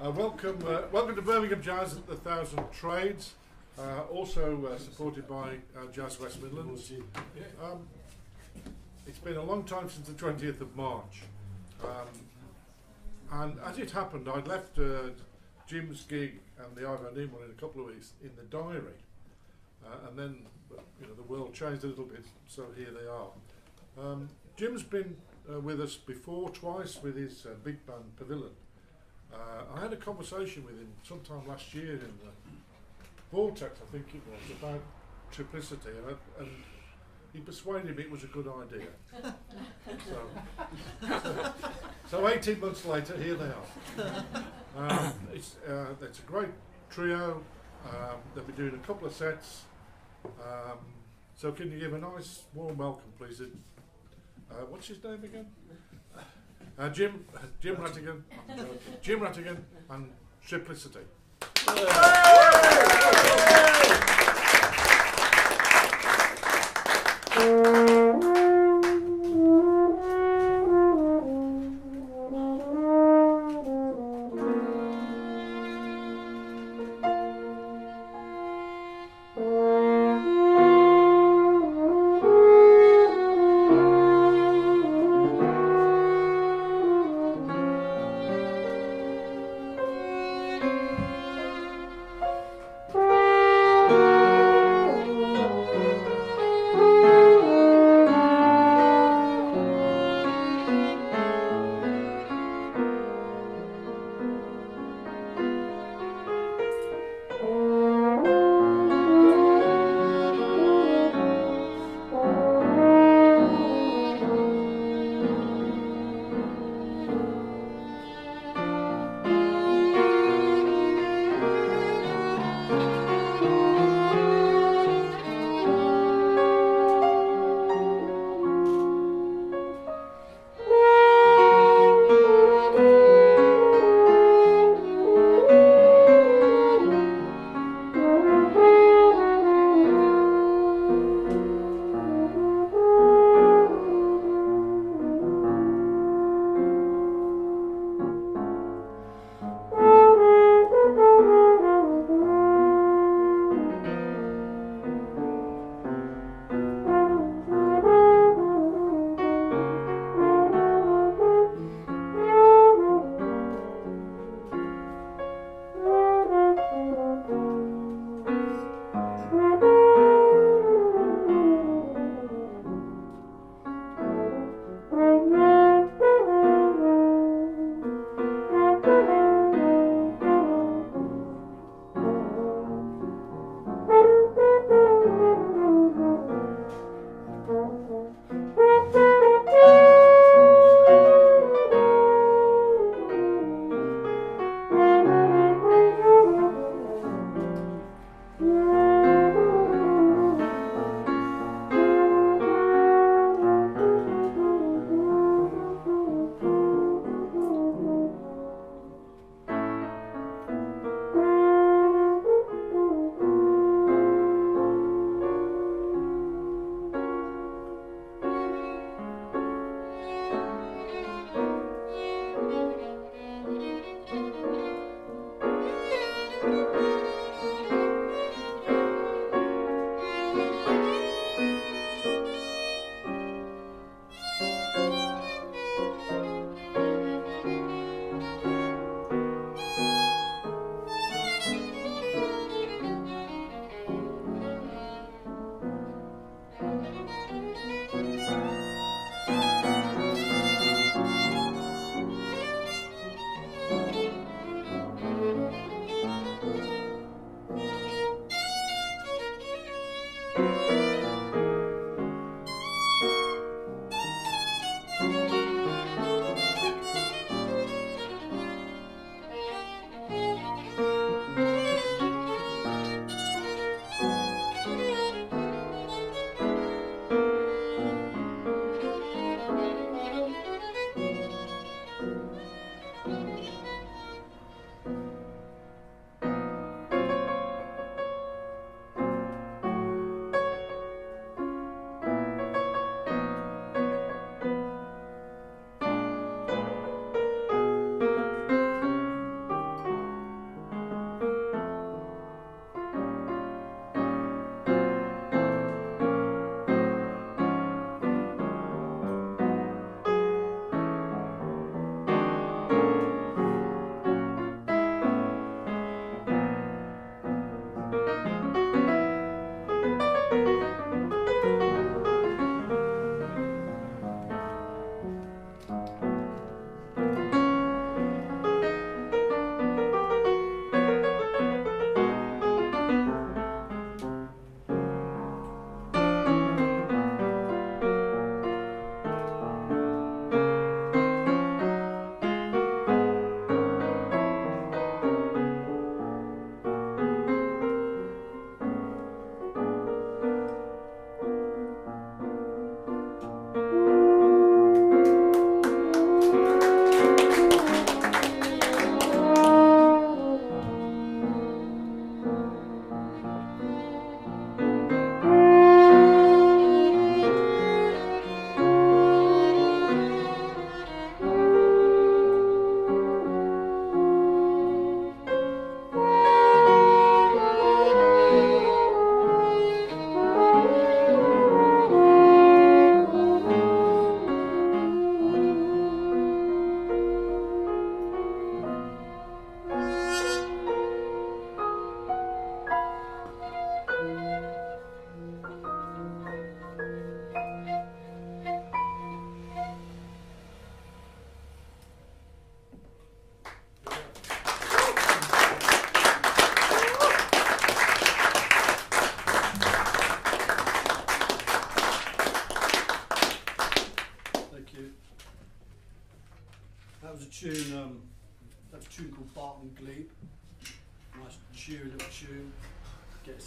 Uh, welcome, uh, welcome to Birmingham Jazz at the Thousand Trades. Uh, also uh, supported by uh, Jazz West Midlands. Um, it's been a long time since the 20th of March. Um, and as it happened, I'd left uh, Jim's gig and the Ivan one in a couple of weeks in the diary. And then, you know, the world changed a little bit, so here they are. Um, Jim's been with us before, twice, with his big band Pavilion. Uh, I had a conversation with him sometime last year in the Vortex, I think it was, about triplicity, and, I, and he persuaded me it was a good idea. so, so 18 months later, here they are. Um, it's, uh, it's a great trio. Um, they'll be doing a couple of sets. Um, so can you give a nice warm welcome, please? Uh, what's his name again? Uh, Jim, uh, Jim Rattigan, Jim Rattigan, and simplicity. Thank.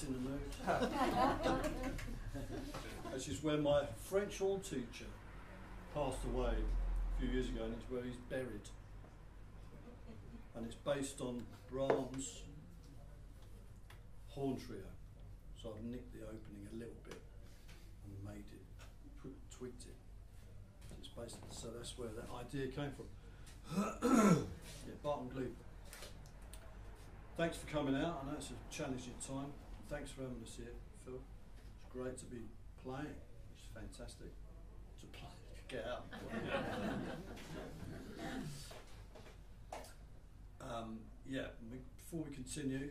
In the mood. this is where my French horn teacher passed away a few years ago, and it's where he's buried. And it's based on Brahms' horn trio. So I've nicked the opening a little bit and made it, tw- tweaked it. So it's basically, so that's where that idea came from. yeah, Barton Glebe. Thanks for coming out. I know it's a challenging time. Thanks for having us here, Phil. It's great to be playing. It's fantastic to play. Get out. um, yeah. Before we continue,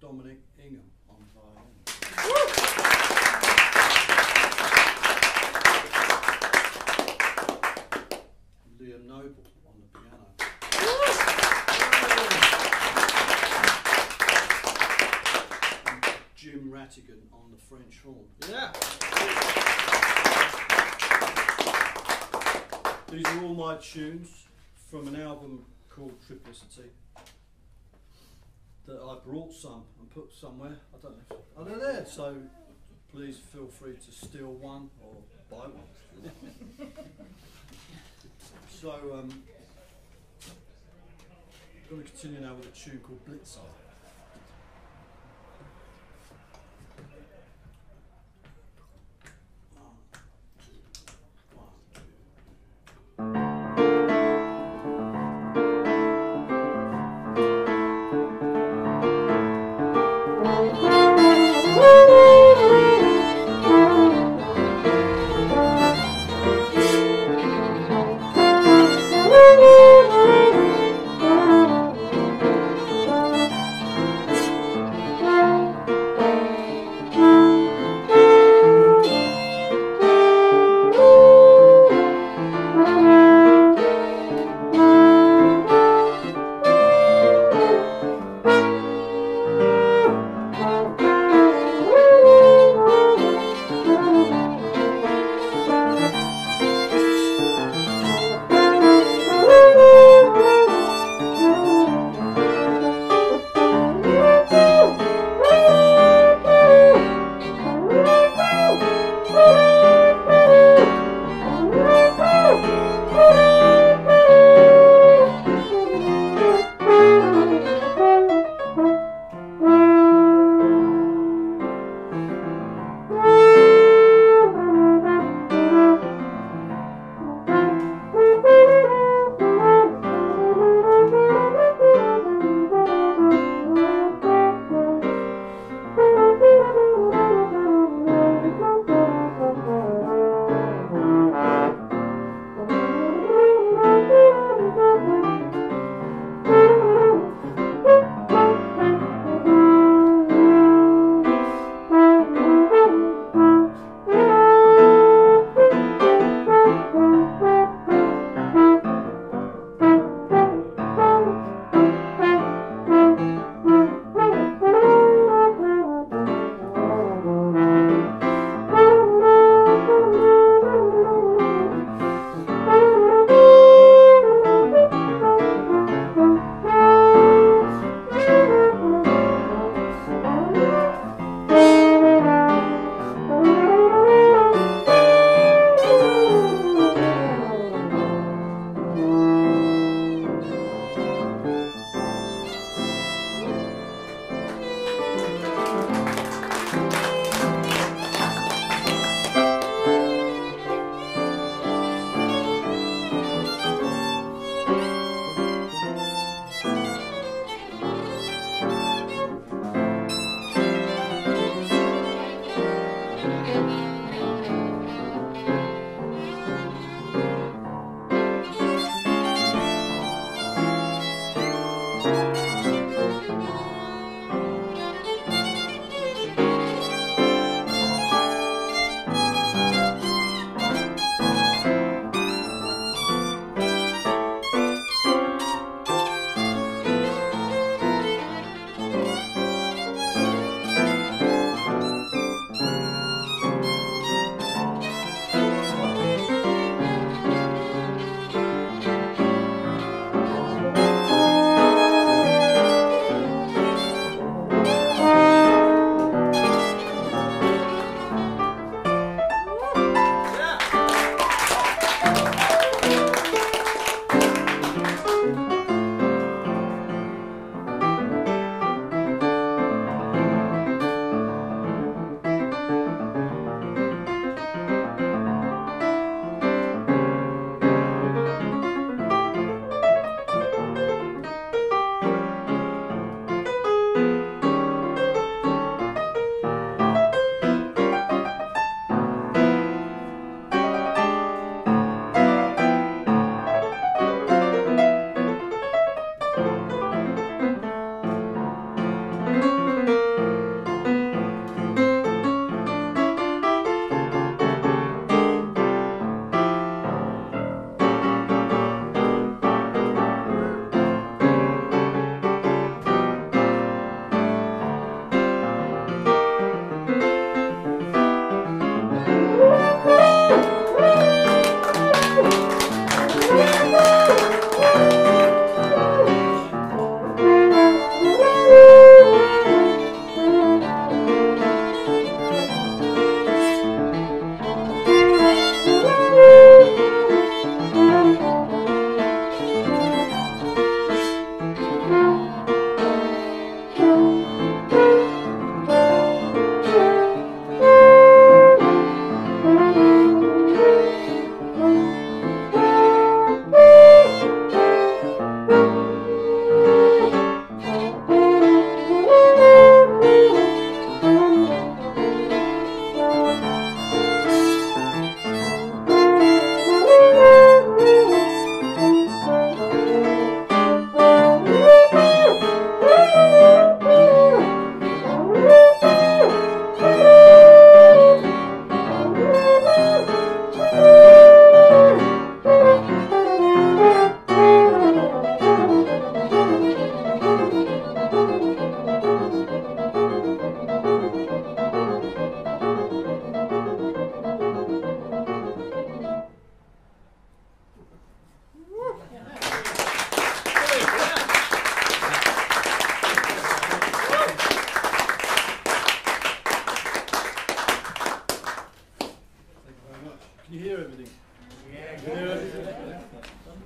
Dominic Ingham on violin. Liam Noble on the piano. And Jim Rattigan on the French horn. Yeah. These are tunes from an album called Triplicity that I brought some and put somewhere. I don't know. If, oh, they're there. So please feel free to steal one or buy one. so um, I'm going to continue now with a tune called Blitzer.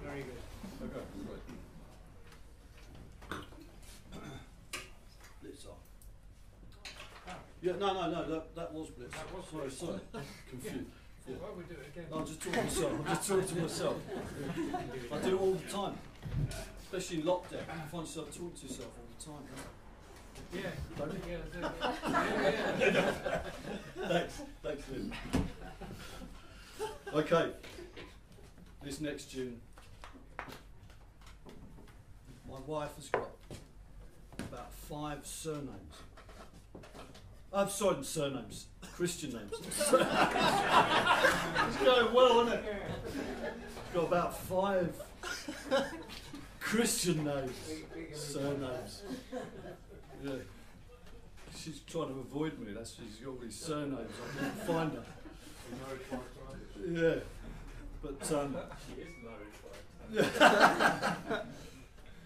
Very good. Blitzer. Yeah, no, no, no, that, that was blitz. That was sorry, sorry. Confused. Yeah. Why would we do it again? I'm just talking to myself. I'm just talking to myself. I do it all the time. Especially in lockdown. You find yourself talking to yourself all the time, yeah. Don't yeah, yeah, yeah. thanks, thanks, Lynn. Okay this next June, my wife has got about five surnames. I'm sorry, surnames, Christian names. it's going well, isn't it? She's got about five Christian names, surnames. Yeah. She's trying to avoid me. That's she's got all these surnames. I can't find her. Yeah, but um,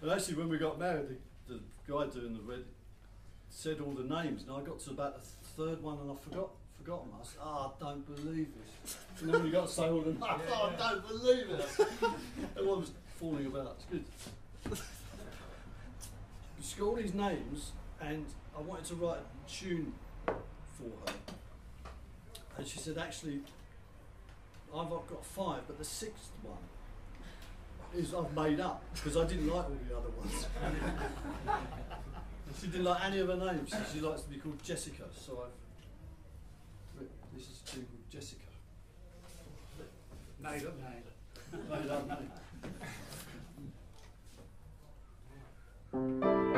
and actually, when we got married, the, the guy doing the red said all the names, and I got to about the third one, and I forgot forgot them. I said, "Oh, I don't believe this." And then we got to say all the names, "Oh, I don't believe it." Everyone was falling about. It's good. She's got all these names, and I wanted to write a tune for her. And she said, actually, I've got five, but the sixth one is I've made up because I didn't like all the other ones. She didn't like any of her names. She likes to be called Jessica, so I've written, this is a tune called Jessica. Made up name. Made up name.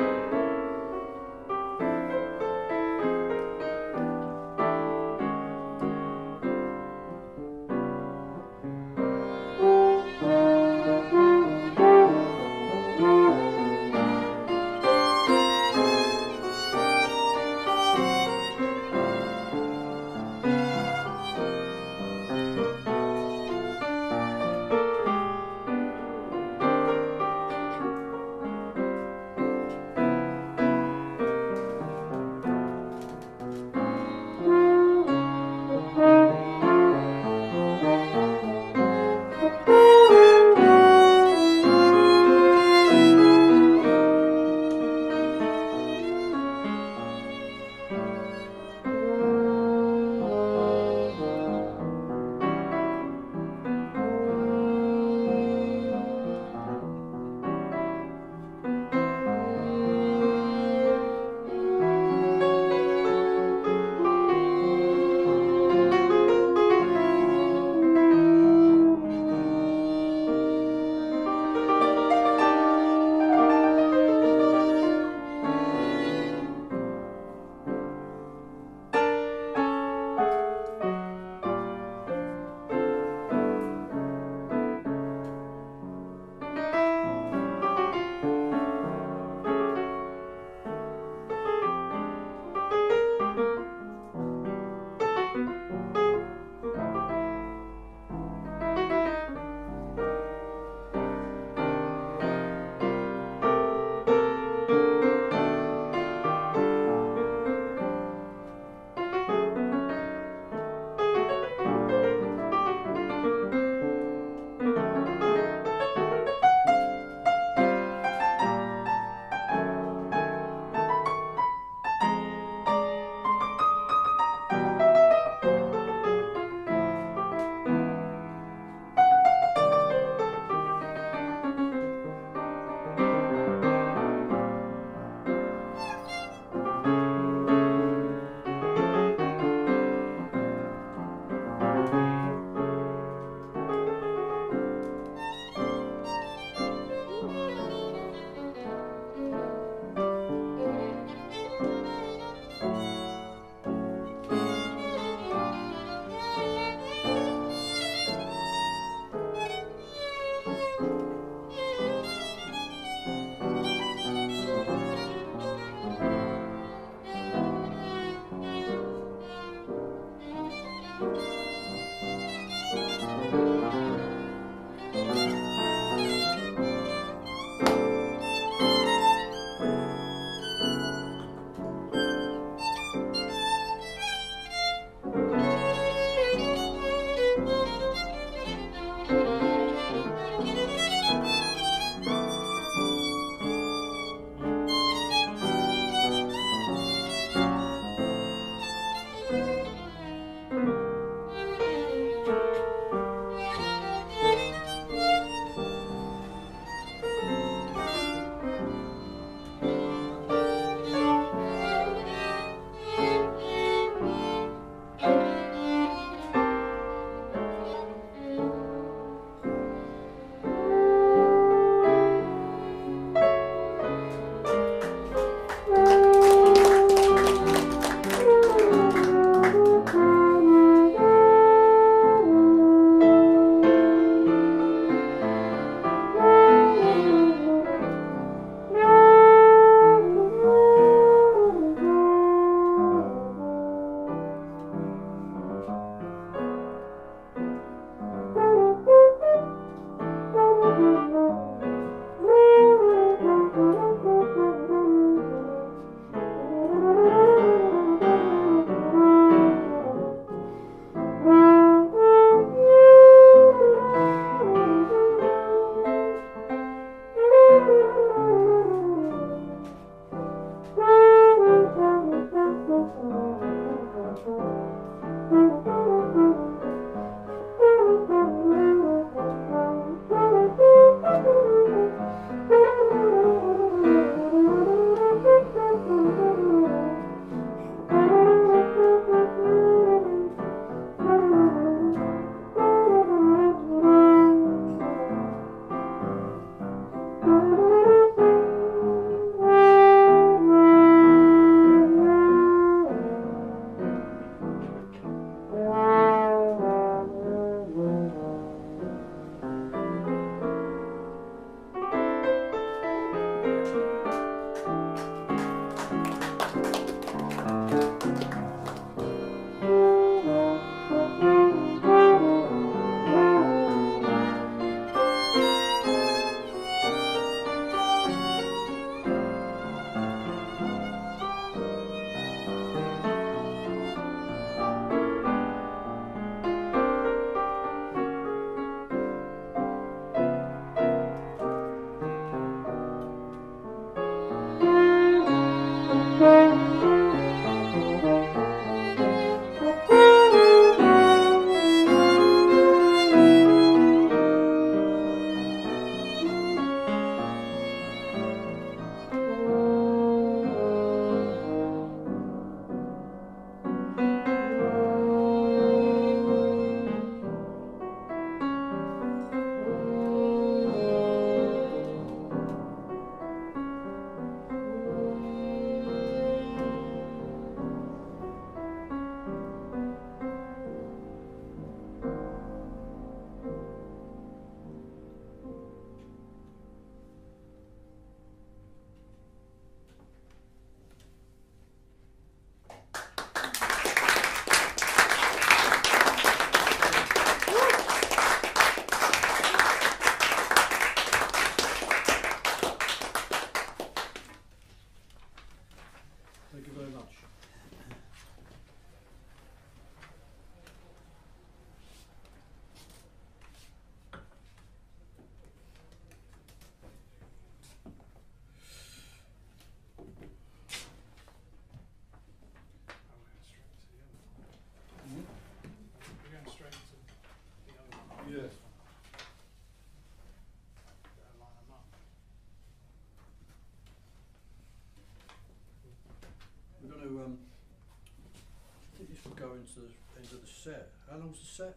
the end of the set. How long's the set?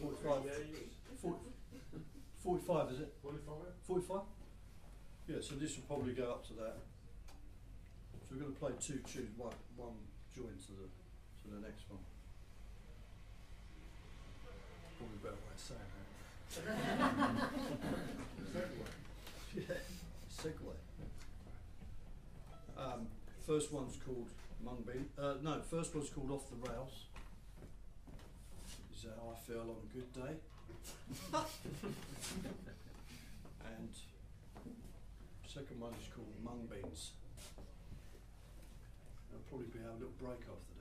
45. 40, 45, is it? 45? 45? Yeah, so this will probably go up to that. So we're going to play two tunes, one, one join to the, to the next one. Probably a better way of saying that. Yeah, segue. Um, first one's called Mungbean. Uh, no, first one's called Off the Rails. Is how I feel on a good day? and second one is called Mung Beans. I'll probably be a little break after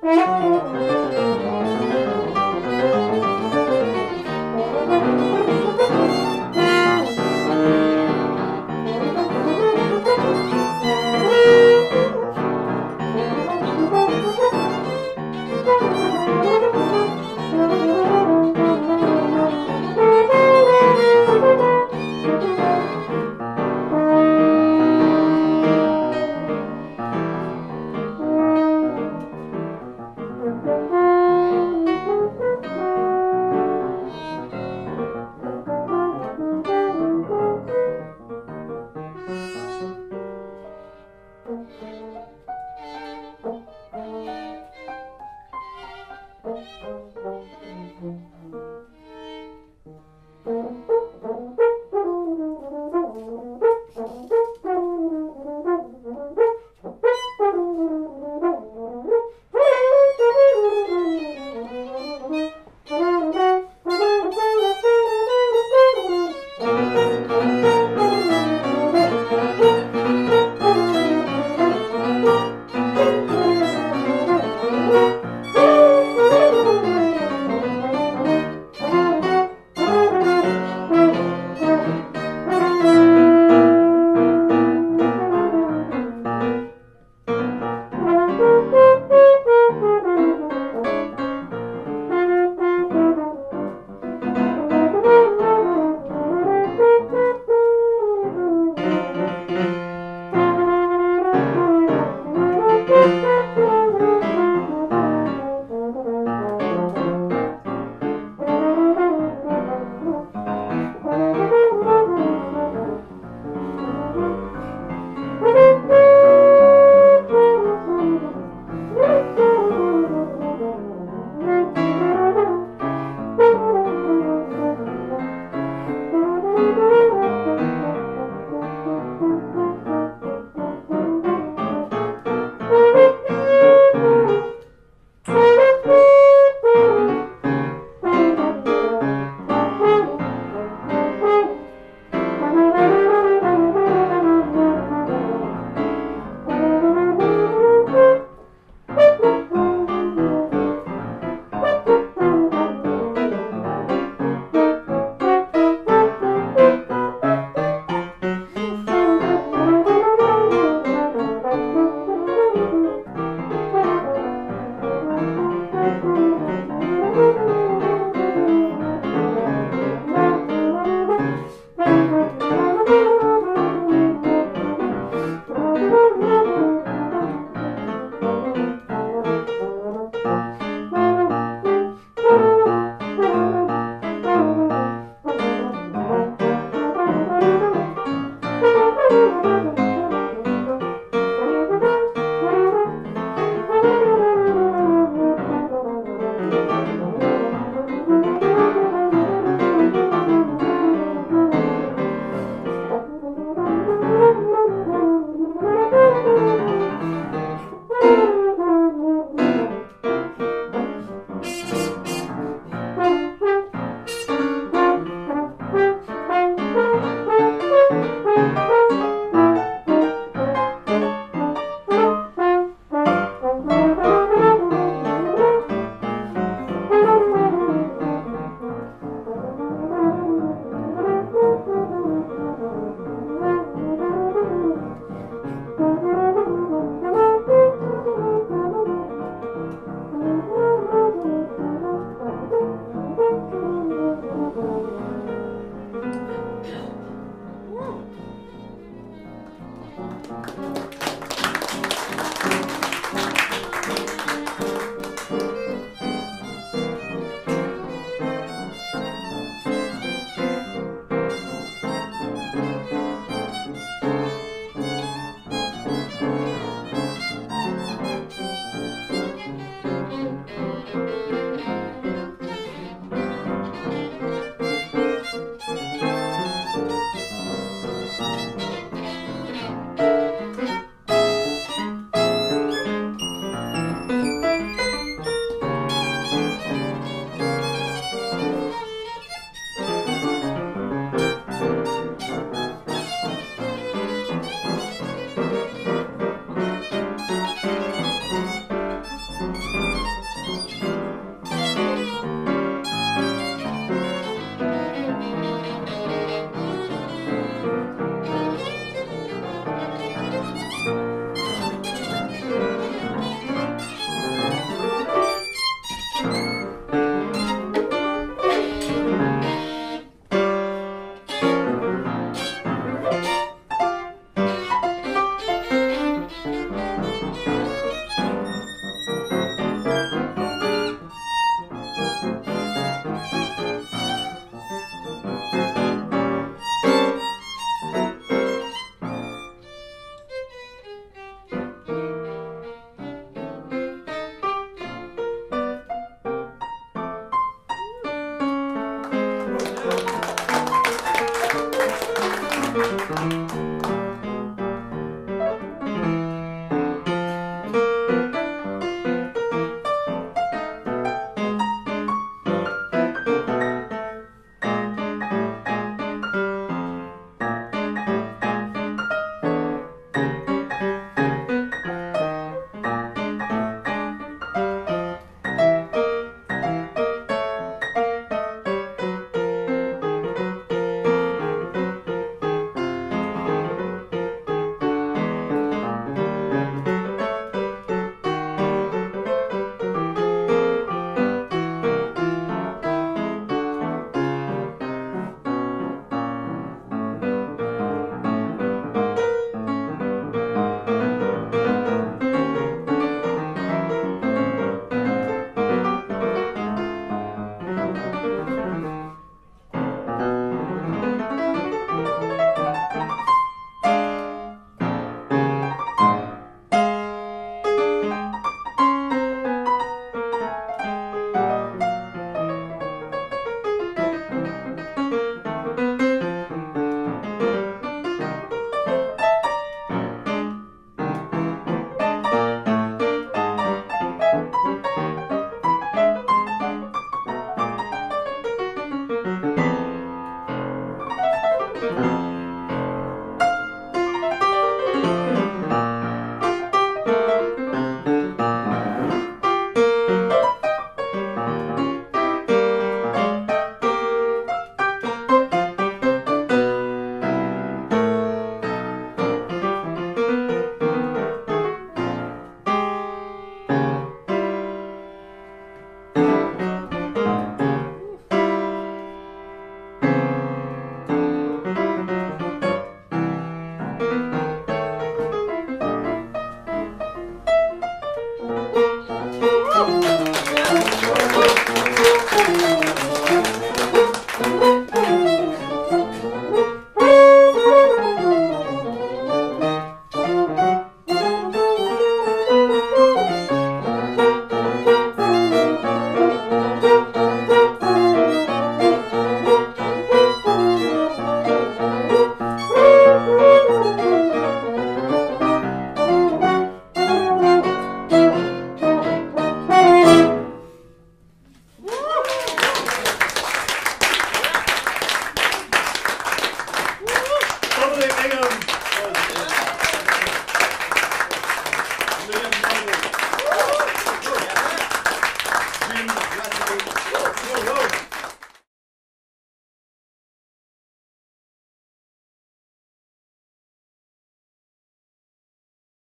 Thank